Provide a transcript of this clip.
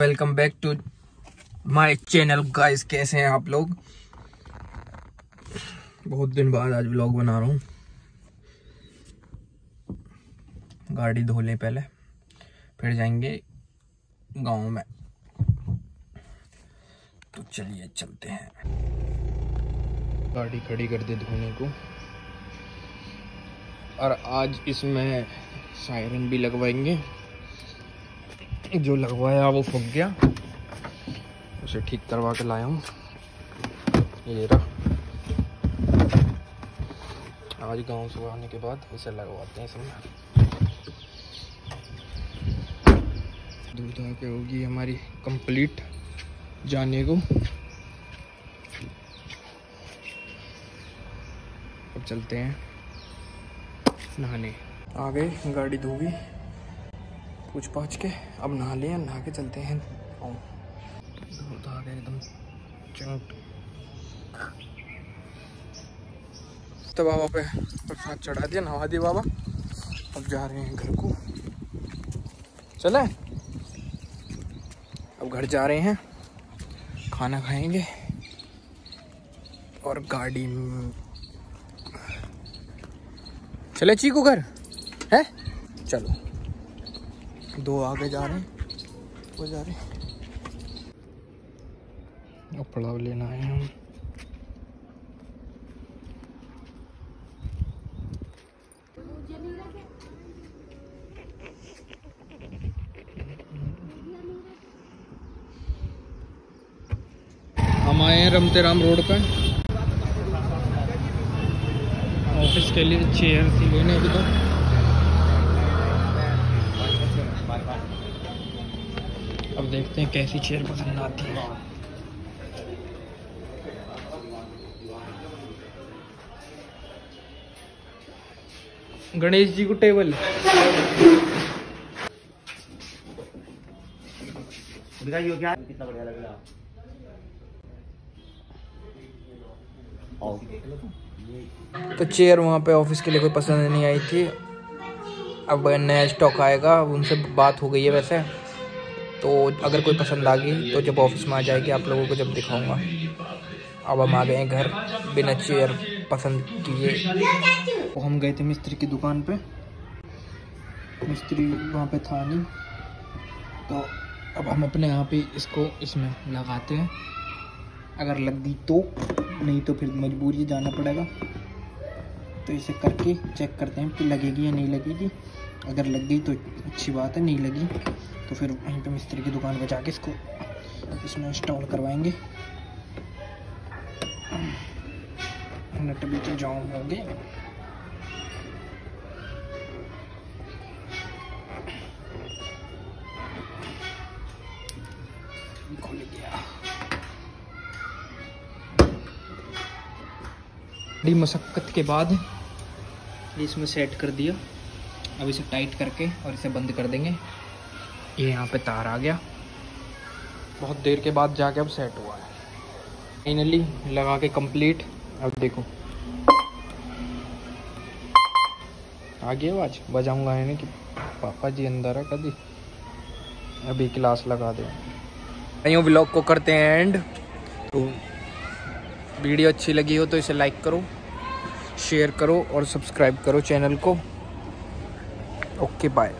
Welcome back to my channel. Guys, कैसे हैं आप लोग? बहुत दिन बाद आज व्लॉग बना रहा हूँ। गाड़ी धो लें पहले, फिर जाएँगे गाँव में। तो चलिए चलते हैं। गाड़ी खड़ी कर दे धोने को। और आज इसमें सायरन भी लगवाएँगे। जो लगवाया वो फूक गया। उसे ठीक करवा के लाया हूँ। ये रहा। आज गाँव से आने के बाद इसे लगवाते हैं इसमें। दूध आके होगी हमारी कंप्लीट जाने को। अब चलते हैं नहाने। आ गए, गाड़ी धोगी। पूछ पाछ के अब नहा लिया नहा के चलते हैं। एकदम तो बाबा पे प्रसाद चढ़ा दिया, नहा दिया बाबा। अब जा रहे हैं घर को। चले? अब घर जा रहे हैं। खाना खाएँगे। और गाड़ी चले चीकू घर? है? चलो। दो आगे जा रहे हैं। वो जा रहे हैं। कपड़ा लेना है हम। हम आए हैं रमते राम रोड पे। ऑफ़िस के लिए चेयर सी लेने अभी तो। अब देखते हैं कैसी चेयर पसंद आती है। गणेश जी को टेबल क्या? कितना बढ़िया लग रहा तो चेयर वहाँ पे ऑफ़िस के लिए कोई पसंद नहीं आई थी। अब नया स्टॉक आएगा उनसे बात हो गई है वैसे। तो अगर कोई पसंद आ गई तो जब ऑफ़िस में आ जाएगी, आप लोगों को जब दिखाऊँगा। अब हम आ गए हैं घर, बिना चेयर पसंद किए। तो हम गए थे मिस्त्री की दुकान पे। मिस्त्री वहाँ पे था नहीं। तो अब हम अपने यहाँ पे इसको इसमें लगाते हैं। अगर लग गई तो नहीं तो फिर मजबूरी जाना पड़ेगा। तो इसे करके चेक करते हैं कि लगेगी या नहीं लगेगी। अगर लग गई तो अच्छी बात है नहीं लगी तो फिर वहीं पे मिस्त्री की दुकान पर जाके इसको इसमें इंस्टॉल करवाएँगे। नट भी तो जाऊँ होंगे खुल गया। बड़ी मशक्क़त के बाद इसमें सेट कर दिया। अब इसे टाइट करके और इसे बंद कर देंगे। ये यहाँ पे तार आ गया। बहुत देर के बाद जाके अब सेट हुआ है। फाइनली लगा के कंप्लीट अब देखो। आ गई आवाज़? बजाऊँगा यानी कि पापा जी अंदर है कभी। अभी क्लास लगा दे। यूँ ब्लॉग को करते हैं एंड तो वीडियो अच्छी लगी हो तो इसे लाइक करो शेयर करो और सब्सक्राइब करो चैनल को। Okay bye